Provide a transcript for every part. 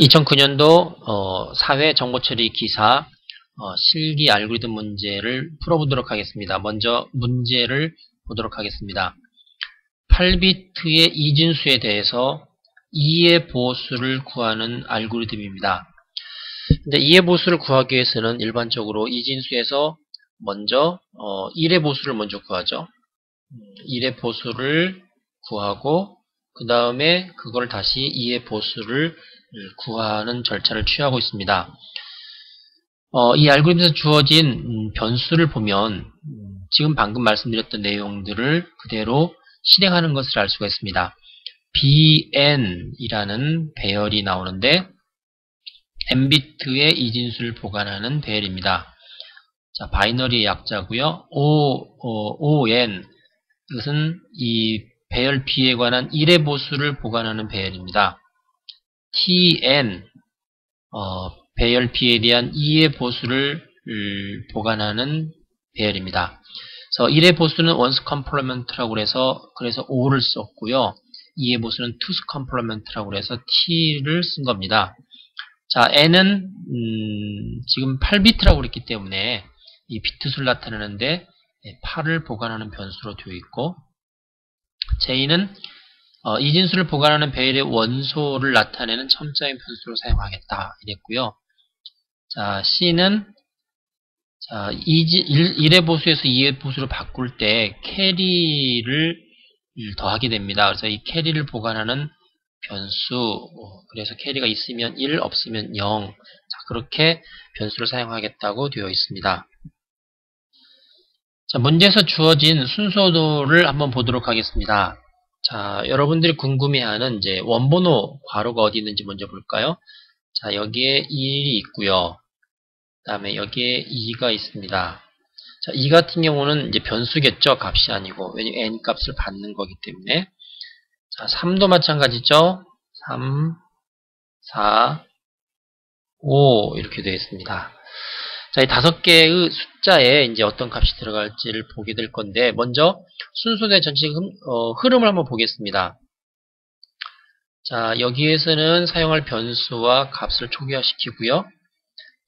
2009년도 어, 사회 정보처리 기사 어, 실기 알고리즘 문제를 풀어보도록 하겠습니다. 먼저 문제를 보도록 하겠습니다. 8비트의 이진수에 대해서 2의 보수를 구하는 알고리즘입니다. 근데 2의 보수를 구하기 위해서는 일반적으로 이진수에서 먼저 어, 1의 보수를 먼저 구하죠. 1의 보수를 구하고 그 다음에 그걸 다시 2의 보수를 구하는 절차를 취하고 있습니다. 어, 이 알고리즘에서 주어진 음, 변수를 보면 음, 지금 방금 말씀드렸던 내용들을 그대로 실행하는 것을 알 수가 있습니다. bn이라는 배열이 나오는데 n비트의 이진수를 보관하는 배열입니다. 자, binary 약자고요. O, O, ON 이것은 이 배열 B에 관한 1의 보수를 보관하는 배열입니다. Tn 어, 배열 B에 대한 2의 보수를 음, 보관하는 배열입니다. 그래서 1의 보수는 one's complement라고 해서 그래서 O를 썼고요. 2의 보수는 two's complement라고 해서 t를 쓴 겁니다. 자, n은 음, 지금 8비트라고 그랬기 때문에 이 비트 수를 나타내는데 8을 보관하는 변수로 되어 있고 j는 어, 이진수를 보관하는 배열의 원소를 나타내는 첨자인 변수로 사용하겠다 이랬고요. 자, C는 자, 1 의 보수에서 2의 보수로 바꿀 때 carry를 더하게 됩니다. 그래서 이 carry를 보관하는 변수 어, 그래서 carry가 있으면 1, 없으면 0 자, 그렇게 변수를 사용하겠다고 되어 있습니다. 자, 문제에서 주어진 순서도를 한번 보도록 하겠습니다. 자, 여러분들이 궁금해하는 이제 원번호 괄호가 어디 있는지 먼저 볼까요? 자, 여기에 1이 있고요. 그 다음에 여기에 2가 있습니다. 자, 2 같은 경우는 이제 변수겠죠? 값이 아니고. 왜냐면 n 값을 받는 거기 때문에. 자, 3도 마찬가지죠? 3, 4, 5 이렇게 되어 있습니다. 자, 이 다섯 개의 숫자에 이제 어떤 값이 들어갈지를 보게 될 건데, 먼저 순서대 전체 어, 흐름을 한번 보겠습니다. 자, 여기에서는 사용할 변수와 값을 초기화시키고요.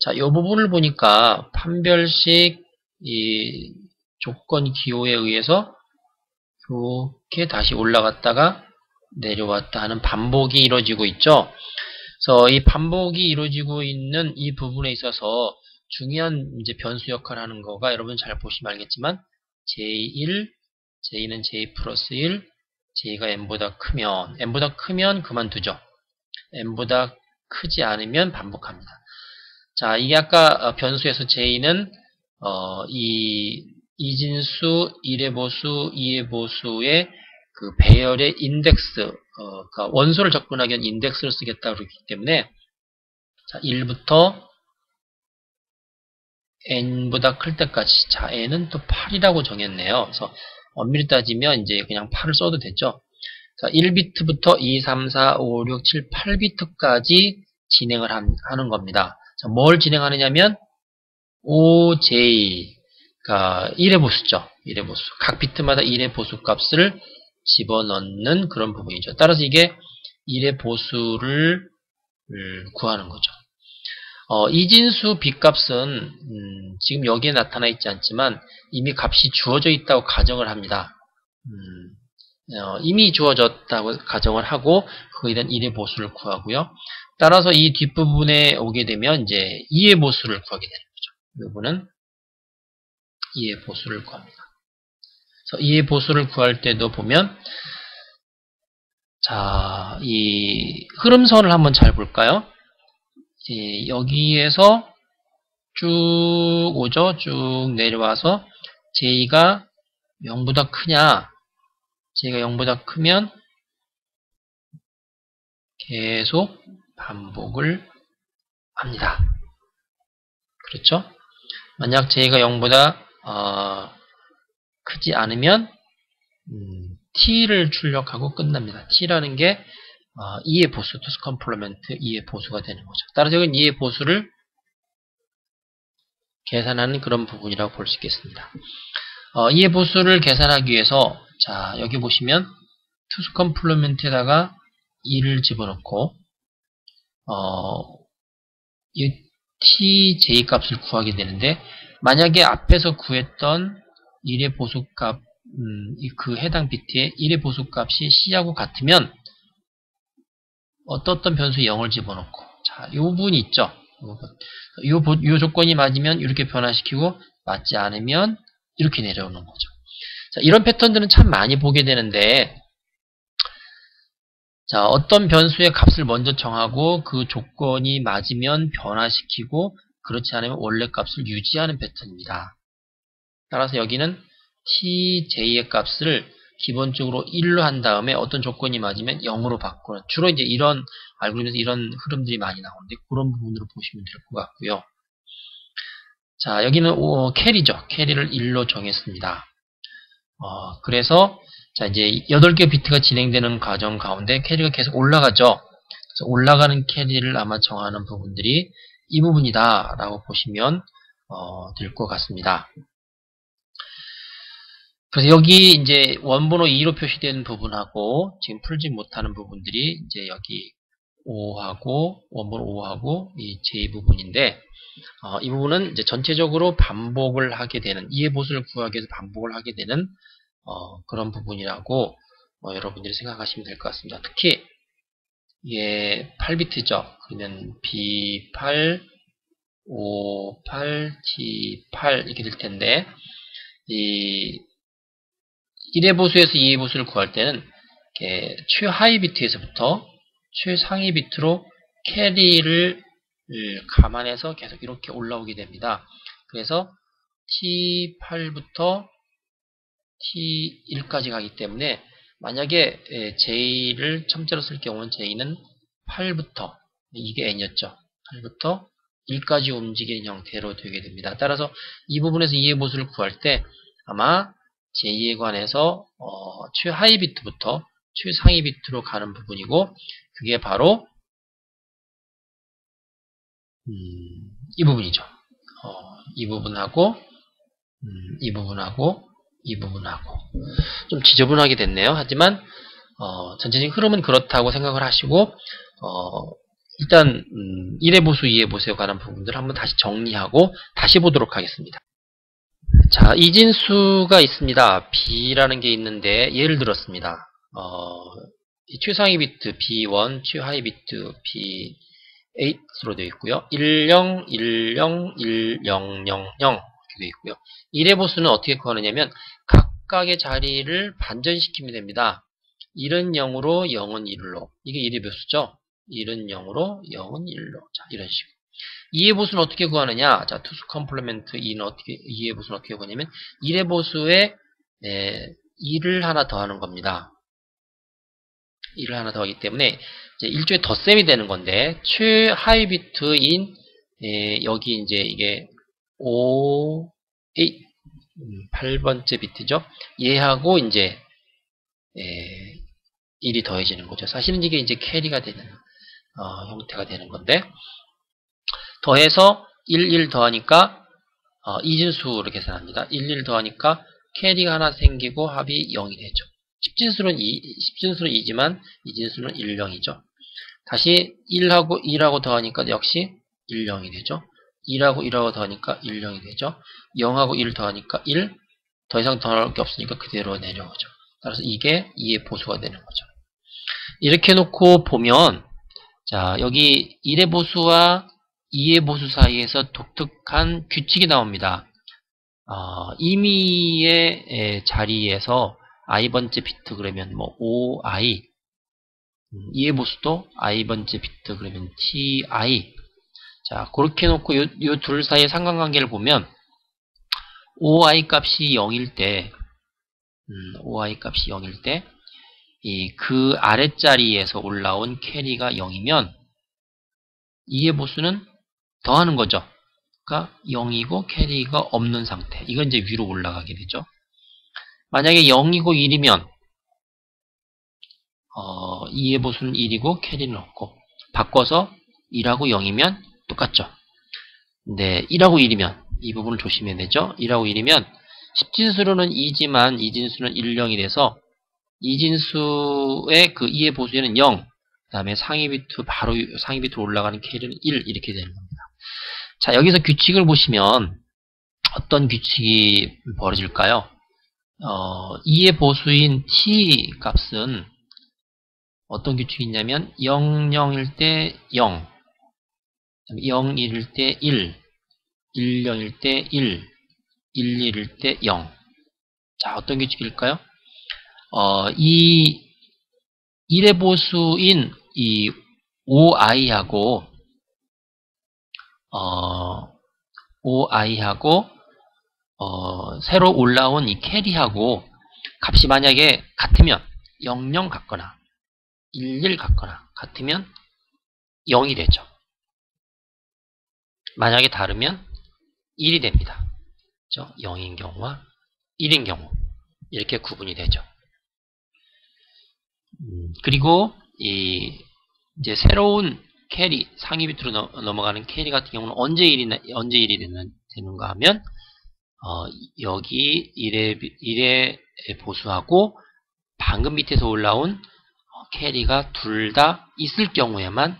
자, 이 부분을 보니까 판별식 이 조건 기호에 의해서 이렇게 다시 올라갔다가 내려왔다 하는 반복이 이루어지고 있죠. 그래서 이 반복이 이루어지고 있는 이 부분에 있어서 중요한 이제 변수 역할을 하는 거가 여러분 잘 보시면 알겠지만 j1, j는 j 플러스 1, j가 n보다 크면 n보다 크면 그만두죠. n보다 크지 않으면 반복합니다. 자, 이게 아까 어, 변수에서 j는 어, 이 이진수 1의 보수, 2의 보수의 그 배열의 인덱스, 어, 그러니까 원소를 접근하기 위한 인덱스를 쓰겠다고 그러기 때문에 자, 1부터 n보다 클 때까지 자 n은 또 8이라고 정했네요. 그래서 엄밀히 따지면 이제 그냥 8을 써도 되죠. 자 1비트부터 2, 3, 4, 5, 6, 7, 8비트까지 진행을 하는 겁니다. 자, 뭘 진행하느냐면 OJ 가 1의 보수죠. 1의 보수. 각 비트마다 1의 보수 값을 집어넣는 그런 부분이죠. 따라서 이게 1의 보수를 구하는 거죠. 어, 이진수 빚값은 음, 지금 여기에 나타나 있지 않지만 이미 값이 주어져 있다고 가정을 합니다. 음, 어, 이미 주어졌다고 가정을 하고 그거에 대한 1의 보수를 구하고요. 따라서 이 뒷부분에 오게 되면 이제 2의 보수를 구하게 되는 거죠. 이 부분은 2의 보수를 구합니다. 그래서 2의 보수를 구할 때도 보면 자, 이 흐름선을 한번 잘 볼까요? 예, 여기에서 쭉 오죠. 쭉 내려와서 j가 0보다 크냐 j가 0보다 크면 계속 반복을 합니다. 그렇죠? 만약 j가 0보다 어, 크지 않으면 음, t를 출력하고 끝납니다. t라는 게 어, 2의 보수, two's complement 2의 보수가 되는 거죠. 따라서 이건 2의 보수를 계산하는 그런 부분이라고 볼 수 있겠습니다. 어, 2의 보수를 계산하기 위해서 자 여기 보시면 투스 컴플레멘트에다가 2를 집어넣고 어, 이 tj 값을 구하게 되는데 만약에 앞에서 구했던 1의 보수값 음, 그 해당 비트의 1의 보수값이 c하고 같으면 어떤 변수 0을 집어넣고 자, 이 부분이 있죠. 이, 이 조건이 맞으면 이렇게 변화시키고 맞지 않으면 이렇게 내려오는 거죠. 자, 이런 패턴들은 참 많이 보게 되는데 자, 어떤 변수의 값을 먼저 정하고 그 조건이 맞으면 변화시키고 그렇지 않으면 원래 값을 유지하는 패턴입니다. 따라서 여기는 tj의 값을 기본적으로 1로 한 다음에 어떤 조건이 맞으면 0으로 바꾸는 주로 이제 이런 알고리즘에서 이런 흐름들이 많이 나오는데 그런 부분으로 보시면 될 것 같고요. 자 여기는 오, carry죠. carry를 1로 정했습니다. 어, 그래서 자 이제 8개 비트가 진행되는 과정 가운데 carry가 계속 올라가죠. 그래서 올라가는 carry를 아마 정하는 부분들이 이 부분이다 라고 보시면 어, 될 것 같습니다. 그래서 여기 이제 원번호 2로 표시된 부분하고 지금 풀지 못하는 부분들이 이제 여기 5하고 원본호 5하고 이 j 부분인데 어, 이 부분은 이제 전체적으로 반복을 하게 되는 이해 보수를 구하기 위해서 반복을 하게 되는 어, 그런 부분이라고 어, 여러분들이 생각하시면 될 것 같습니다. 특히 이게 8비트죠. 그러면 B8, 5, 8, T8 이렇게 될 텐데 이 1의 보수에서 2의 보수를 구할 때는 최하위 비트에서부터 최상위 비트로 캐리를 감안해서 계속 이렇게 올라오게 됩니다. 그래서 T8부터 T1까지 가기 때문에 만약에 J를 첨자로 쓸 경우는 J는 8부터 이게 N이었죠. 8부터 1까지 움직이는 형태로 되게 됩니다. 따라서 이 부분에서 이해 보수를 구할 때 아마 J에 관해서 어, 최하위 비트부터 최상위 비트로 가는 부분이고 그게 바로 음, 이 부분이죠. 어, 이 부분하고 음, 이 부분하고 이 부분하고 좀 지저분하게 됐네요. 하지만 어, 전체적인 흐름은 그렇다고 생각을 하시고 어, 일단 음, 1의 보수, 2의 보수에 관한 부분들을 한번 다시 정리하고 다시 보도록 하겠습니다. 자, 이진수가 있습니다. B라는 게 있는데 예를 들었습니다. 어, 최상위 비트 B1, 최하위 비트 B8으로 되어 있고요. 10, 10, 10, 10, 0, 0 이렇게 되어 있고요. 1의 보수는 어떻게 구하느냐면 각각의 자리를 반전시키면 됩니다. 1은 0으로 0은 1로 이게 1의 보수죠. 1은 0으로 0은 1로 자 이런 식으로 2의 보수는 어떻게 구하느냐 자 two's complement 2는 어떻게 2의 보수는 어떻게 구하냐면 1의 보수에 에, 2를 하나 더하는 겁니다. 1을 하나 더하기 때문에 이제 일종의 덧셈이 되는 건데 최하위 비트인 에, 여기 이제 이게 5, 8, 8번째 비트죠. 얘하고 이제 에, 1이 더해지는 거죠. 사실은 이게 이제 carry가 되는 어, 형태가 되는 건데 더해서 1, 1 더하니까 어, 이진수로 계산합니다. 1, 1 더하니까 캐리가 하나 생기고 합이 0이 되죠. 10진수는 2, 10진수는 2지만 이진수는 1, 0이죠. 다시 1하고 2하고 더하니까 역시 1, 0이 되죠. 2하고 1하고 더하니까 1, 0이 되죠. 0하고 1 더하니까 1, 더 이상 더할 게 없으니까 그대로 내려오죠. 따라서 이게 2의 보수가 되는 거죠. 이렇게 놓고 보면 자 여기 1의 보수와 2의 보수 사이에서 독특한 규칙이 나옵니다. 어, 임의의 자리에서 i번째 비트 그러면 뭐 5i 2의 음, 보수도 i번째 비트 그러면 ti 자 그렇게 놓고 이 둘 사이의 상관관계를 보면 5i 값이 0일 때 음, 5i 값이 0일 때이그 아랫자리에서 올라온 캐리가 0이면 2의 보수는 더하는 거죠. 그러니까 0이고 캐리가 없는 상태. 이건 이제 위로 올라가게 되죠. 만약에 0이고 1이면 어, 2의 보수는 1이고 캐리는 없고 바꿔서 1하고 0이면 똑같죠. 네, 1하고 1이면 이 부분을 조심해야 되죠. 1하고 1이면 10진수로는 2지만 2진수는 1, 0이 돼서 이진수의 그 2의 보수에는 0, 그 다음에 상위 비트, 바로 상위 비트 올라가는 캐리는 1 이렇게 되는 겁니다. 자, 여기서 규칙을 보시면 어떤 규칙이 벌어질까요? 어, 2의 보수인 t 값은 어떤 규칙이 있냐면 0, 0일 때 0, 0, 1일 때 1, 1, 0일 때 1, 1, 1일 때 0. 자, 어떤 규칙일까요? 어, 이 1의 보수인 이 5i하고 어, 5i하고 어, 새로 올라온 이 캐리하고 값이 만약에 같으면 00 같거나 11 같거나 같으면 0이 되죠. 만약에 다르면 1이 됩니다. 그렇죠? 0인 경우와 1인 경우 이렇게 구분이 되죠. 음, 그리고 이 이제 새로운 carry 상위 비트로 넘어가는 carry 같은 경우는 언제 1이 언제 1이 되는, 되는가 하면 어, 여기 1의 1의 보수하고 방금 밑에서 올라온 어, 캐리가 둘 다 있을 경우에만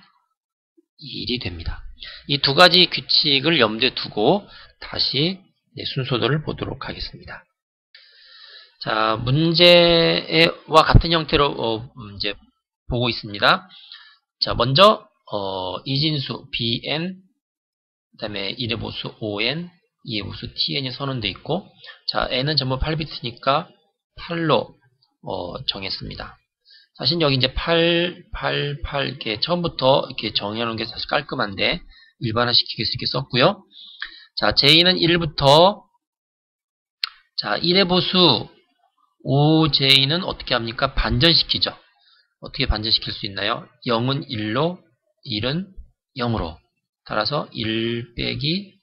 1이 됩니다. 이 두 가지 규칙을 염두에 두고 다시 순서도를 보도록 하겠습니다. 자, 문제와 같은 형태로 어, 이제 보고 있습니다. 자, 먼저 어, 이진수 bn 그다음에 1의 보수 on 2의 보수 tn이 선언되어 있고 자, n은 전부 8비트니까 8로 어, 정했습니다. 사실 여기 이제 8, 8, 8 이렇게 처음부터 이렇게 정해놓은 게 사실 깔끔한데 일반화 시키기 수 있게 썼고요. 자, J는 1부터 자, 1의 보수 OJ는 어떻게 합니까? 반전시키죠. 어떻게 반전시킬 수 있나요? 0은 1로, 1은 0으로. 따라서 1 빼기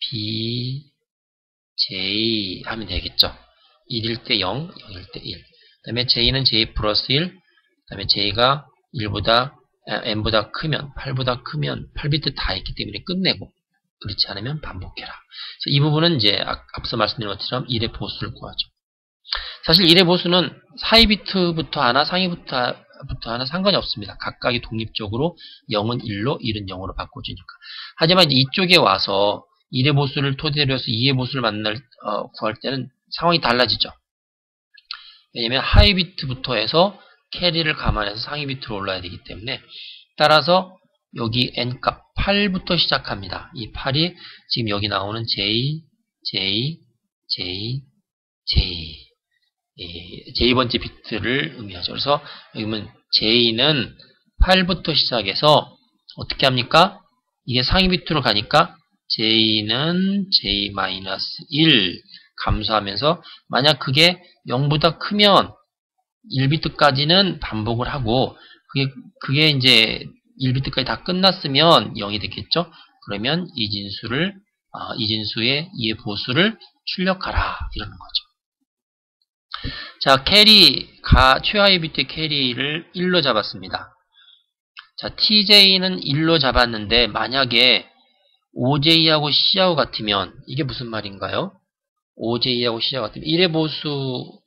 B, J 하면 되겠죠. 1일 때 0, 0일 때 1. 그 다음에 J는 J 플러스 1, 그 다음에 J가 1보다, N보다 크면, 8보다 크면 8비트 다 있기 때문에 끝내고, 그렇지 않으면 반복해라. 이 부분은 이제 앞서 말씀드린 것처럼 1의 보수를 구하죠. 사실 1의 보수는 하위 비트부터 하나, 상위부터 하나 상관이 없습니다. 각각이 독립적으로 0은 1로, 1은 0으로 바꿔주니까. 하지만 이쪽에 와서 1의 보수를 토대로 해서 2의 보수를 만날, 어, 구할 때는 상황이 달라지죠. 왜냐면 하위 비트부터 해서 carry를 감안해서 상위 비트로 올라야 되기 때문에 따라서 여기 n값 8부터 시작합니다. 이 8이 지금 여기 나오는 j, j, j, j j번째 비트를 의미하죠. 그래서 여기 보면 j는 8부터 시작해서 어떻게 합니까? 이게 상위 비트로 가니까 j는 j-1 감소하면서 만약 그게 0보다 크면 1비트까지는 반복을 하고 그게 그게 이제 1비트까지 다 끝났으면 0이 되겠죠. 그러면 이 진수를 어, 이 진수의 이의 보수를 출력하라 이러는 거죠. 자, carry 가 최하위 비트 carry를 1로 잡았습니다. 자, TJ는 1로 잡았는데 만약에 OJ하고 C하고 같으면 이게 무슨 말인가요? OJ하고 C하고 같으면 1의 보수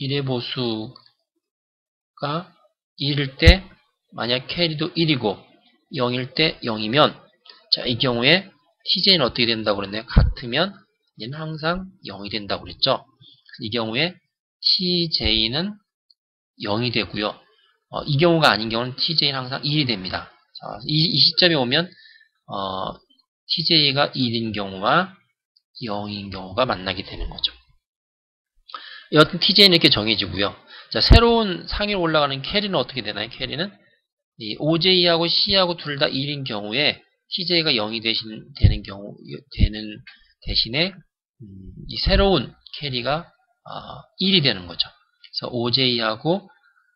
1의 보수가 1일 때 만약 캐리도 1이고 0일 때 0이면 자, 이 경우에 TJ는 어떻게 된다고 그랬나요? 같으면 얘는 항상 0이 된다고 그랬죠. 이 경우에 TJ는 0이 되고요. 어, 이 경우가 아닌 경우는 TJ는 항상 1이 됩니다. 자, 이, 이 시점에 오면 어, TJ가 1인 경우와 0인 경우가 만나게 되는 거죠. 여하튼 TJ는 이렇게 정해지고요. 자, 새로운 상위로 올라가는 캐리는 어떻게 되나요? 캐리는 이 OJ하고 C하고 둘 다 1인 경우에 TJ가 0이 대신 되는 경우 되는 대신에 음, 이 새로운 캐리가 어, 1이 되는 거죠. 그래서 OJ하고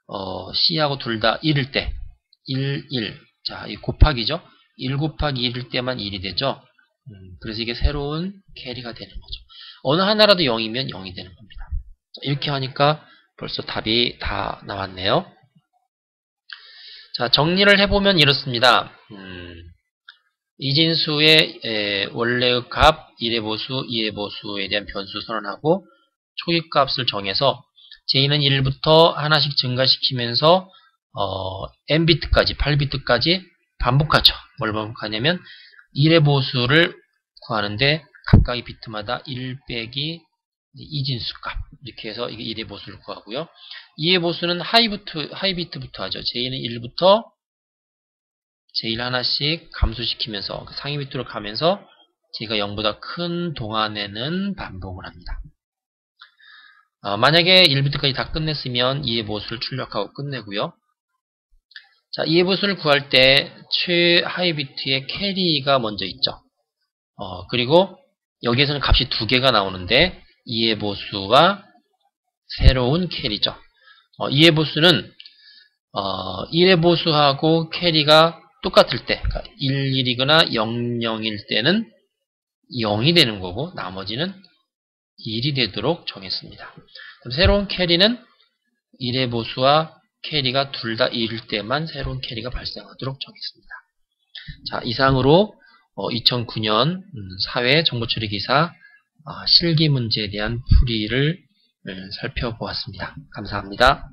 어, C하고 둘 다 1일 때 1, 1. 자, 이 곱하기죠. 1 곱하기 1일 때만 1이 되죠. 음, 그래서 이게 새로운 캐리가 되는 거죠. 어느 하나라도 0이면 0이 되는 겁니다. 이렇게 하니까 벌써 답이 다 나왔네요. 자, 정리를 해보면 이렇습니다. 음, 이진수의 에, 원래의 값 1의 보수, 2의 보수에 대한 변수 선언하고 초기값을 정해서 j는 1부터 하나씩 증가시키면서 어, n비트까지 8비트까지 반복하죠. 뭘 반복하냐면 1의 보수를 구하는데 각각의 비트마다 1 빼기 이진수 값 이렇게 해서 이게 1의 보수를 구하고요. 2의 보수는 하이부터, 하이비트부터 하죠. j 는 1부터 j1 하나씩 감소시키면서 그 상위 비트로 가면서 j가 0보다 큰 동안에는 반복을 합니다. 어, 만약에 1비트까지 다 끝냈으면 2의 보수를 출력하고 끝내고요. 자, 2의 보수를 구할 때 최하위 비트의 캐리가 먼저 있죠. 어, 그리고 여기에서는 값이 두 개가 나오는데 2의 보수와 새로운 캐리죠. 어, 2의 보수는 어, 1의 보수하고 캐리가 똑같을 때, 그러니까 1, 1이거나 0, 0일 때는 0이 되는 거고 나머지는 1이 되도록 정했습니다. 새로운 캐리는 1의 보수와 캐리가 둘 다 1일 때만 새로운 캐리가 발생하도록 정했습니다. 자, 이상으로 2009년 음, 사회 정보처리 기사 아, 실기 문제에 대한 풀이를 음, 살펴보았습니다. 감사합니다.